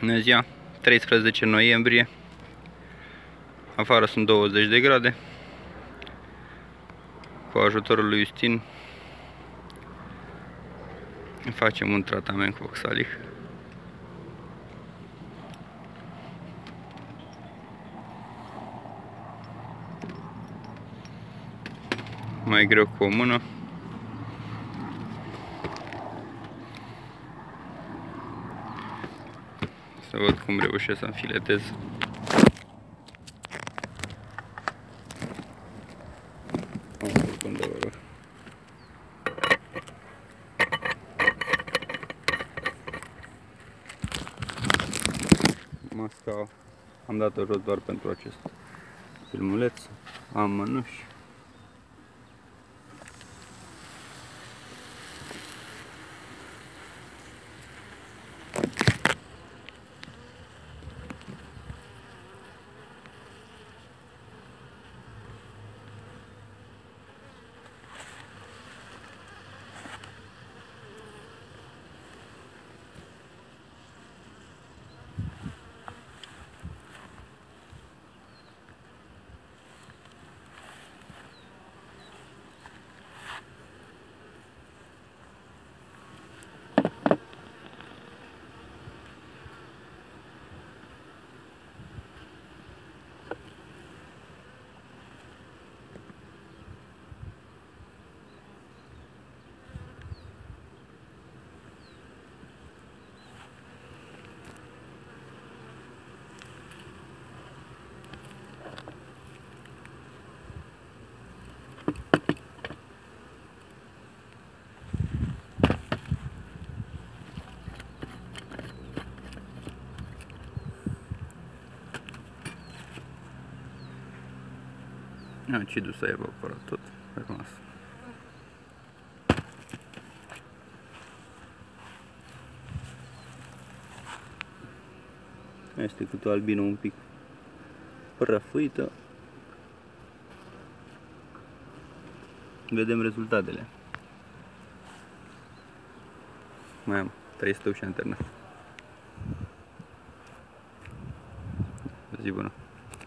Bună ziua, 13 noiembrie, afară sunt 20 de grade, cu ajutorul lui Justin facem un tratament cu oxalic. Mai greu cu o mână. Să văd cum reușesc să înfiletez. Masca am dat-o jos doar pentru acest filmuleț. Am mănuși. Acidul s-a evaporat tot pe masă. Este cu albină un pic prăfuită. Vedem rezultatele. Mai am 300 și antrenat. Zi bună!